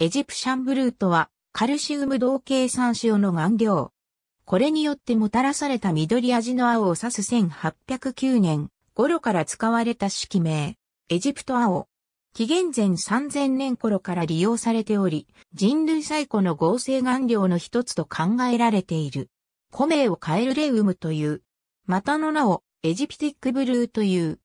エジプシャンブルーとは、カルシウム同系酸塩の顔料。これによってもたらされた緑味の青を指す1809年頃から使われた式名、エジプト青。紀元前3000年頃から利用されており、人類最古の合成顔料の一つと考えられている。古名をカエルレウムという。またの名をエジプティックブルーという。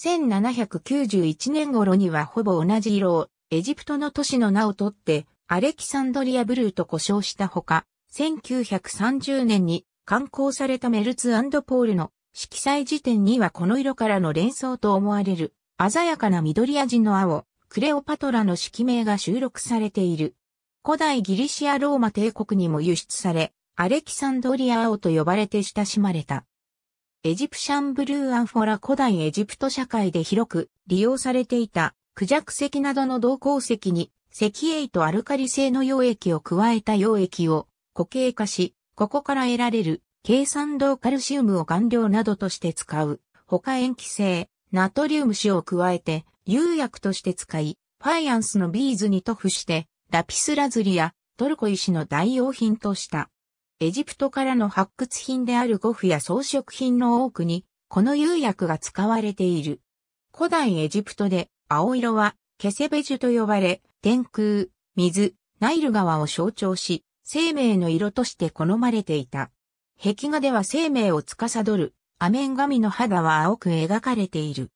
1791年頃にはほぼ同じ色をエジプトの都市の名を取ってアレキサンドリアブルーと呼称したほか、1930年に刊行されたメルツポールの色彩辞典にはこの色からの連想と思われる鮮やかな緑味の青、クレオパトラの色名が収録されている。古代ギリシアローマ帝国にも輸出され、アレキサンドリア青と呼ばれて親しまれた。エジプシャンブルーアンフォラ古代エジプト社会で広く利用されていたクジャク石などの銅鉱石に石英とアルカリ性の溶液を加えた溶液を固形化し、ここから得られるケイ酸銅カルシウムを顔料などとして使う。多塩基性、ナトリウム塩を加えて釉薬として使い、ファイアンスのビーズに塗布してラピスラズリやトルコ石の代用品とした。エジプトからの発掘品であるゴフや装飾品の多くに、この釉薬が使われている。古代エジプトで青色はケセベジュと呼ばれ、天空、水、ナイル川を象徴し、生命の色として好まれていた。壁画では生命を司る、アメン神の肌は青く描かれている。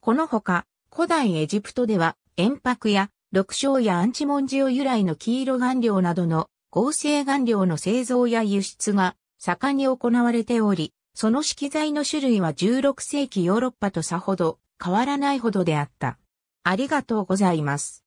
このほか、古代エジプトでは、塩白や緑章やアンチモンジオ由来の黄色顔料などの合成顔料の製造や輸出が盛んに行われており、その色材の種類は16世紀ヨーロッパとさほど変わらないほどであった。ありがとうございます。